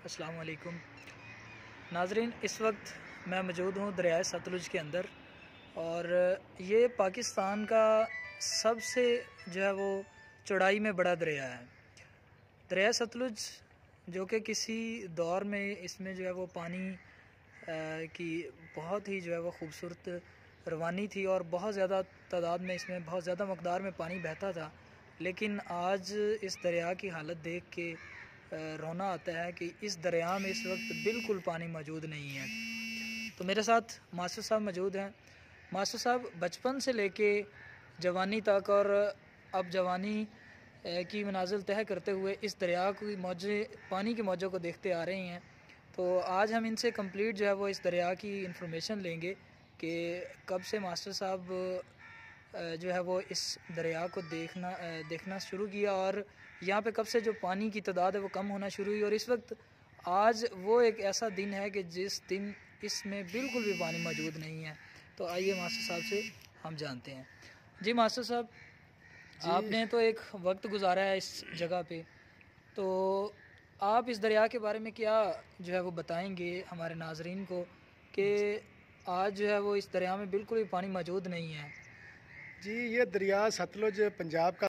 अस्सलाम नाजरीन, इस वक्त मैं मौजूद हूँ दरिया सतलुज के अंदर और ये पाकिस्तान का सबसे जो है वो चौड़ाई में बड़ा दरिया है। दरिया सतलुज जो कि किसी दौर में इसमें जो है वो पानी की बहुत ही जो है वो ख़ूबसूरत रवानी थी और बहुत ज़्यादा तादाद में इसमें, बहुत ज़्यादा मकदार में पानी बहता था। लेकिन आज इस दरिया की हालत देख के रोना आता है कि इस दरिया में इस वक्त बिल्कुल पानी मौजूद नहीं है। तो मेरे साथ मास्टर साहब मौजूद हैं। मास्टर साहब, बचपन से लेके जवानी तक और अब जवानी की मनाजिल तय करते हुए इस दरिया की मौजे, पानी की मौजों को देखते आ रहे हैं। तो आज हम इनसे कंप्लीट जो है वो इस दरिया की इंफॉर्मेशन लेंगे कि कब से मास्टर साहब जो है वो इस दरिया को देखना देखना शुरू किया और यहाँ पे कब से जो पानी की तादाद है वो कम होना शुरू हुई और इस वक्त आज वो एक ऐसा दिन है कि जिस दिन इसमें बिल्कुल भी पानी मौजूद नहीं है। तो आइए मास्टर साहब से हम जानते हैं। जी मास्टर साहब आपने तो एक वक्त गुजारा है इस जगह पे। तो आप इस दरिया के बारे में क्या जो है वो बताएँगे हमारे नाजरीन को कि आज जो है वो इस दरिया में बिल्कुल भी पानी मौजूद नहीं है? जी ये दरिया सतलुज पंजाब का